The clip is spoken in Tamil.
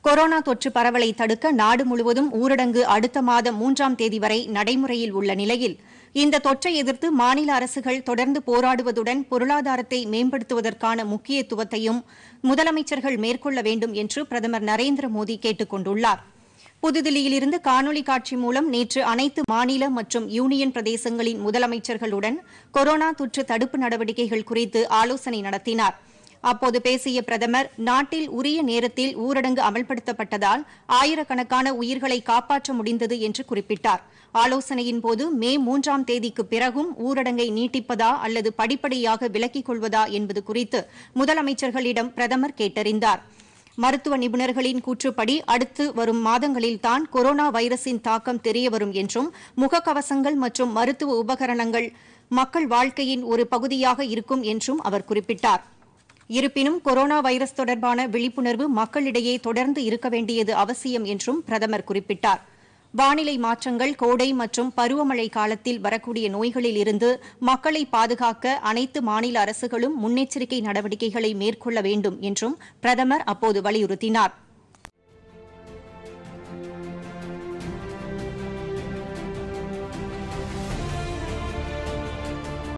கொரோனா தொற்று பரவலை தடுக்க நாடு முழுவதும் ஊரடங்கு அடுத்த மாதம் மூன்றாம் தேதி வரை நடைமுறையில் உள்ள நிலையில். இந்த தொற்றை எதிர்த்து மாநில அரசுகள் தொடர்ந்து போராடுவதுடன் பொருளாதாரத்தை மேம்படுத்துவதற்கான முக்கியத்துவத்தையும் முதலமைச்சர்கள் மேற்கொள்ள வேண்டும் என்று பிரதமர் நரேந்திர மோடி கேட்டுக் கொண்டுள்ளார். புதுதில்லியிலிருந்து காணொலி காட்சி மூலம் நேற்று அனைத்து மாநில மற்றும் யூனியன் பிரதேசங்களின் முதலமைச்சர்களுடன் கொரோனா தொற்று தடுப்பு நடவடிக்கைகள் குறித்து ஆலோசனை நடத்தினார். அப்போது பேசிய பிரதமர் நாட்டில் உரிய நேரத்தில் ஊரடங்கு அமல்படுத்தப்பட்டதால் ஆயிரக்கணக்கான உயிர்களை காப்பாற்ற முடிந்தது என்று குறிப்பிட்டார். ஆலோசனையின் போது மே மூன்றாம் தேதிக்கு பிறகும் ஊரடங்கை நீட்டிப்பதா அல்லது படிப்படியாக விலக்கிக் கொள்வதா என்பது குறித்து முதலமைச்சர்களிடம் பிரதமர் கேட்டறிந்தார். மருத்துவ நிபுணர்களின் கூற்றுப்படி அடுத்து வரும் மாதங்களில்தான் கொரோனா வைரஸின் தாக்கம் தெரியவரும் என்றும் முகக்கவசங்கள் மற்றும் மருத்துவ உபகரணங்கள் மக்கள் வாழ்க்கையின் ஒரு பகுதியாக இருக்கும் என்றும் அவர் குறிப்பிட்டார். இருப்பினும் கொரோனா வைரஸ் தொடர்பான விழிப்புணர்வு மக்களிடையே தொடர்ந்து இருக்க வேண்டியது அவசியம் என்றும் பிரதமர் குறிப்பிட்டார். வானிலை மாற்றங்கள் கோடை மற்றும் பருவமழை காலத்தில் வரக்கூடிய நோய்களில் இருந்து மக்களை பாதுகாக்க அனைத்து மாநில அரசுகளும் முன்னெச்சரிக்கை நடவடிக்கைகளை மேற்கொள்ள வேண்டும் என்றும் பிரதமர் அப்போது வலியுறுத்தினார்.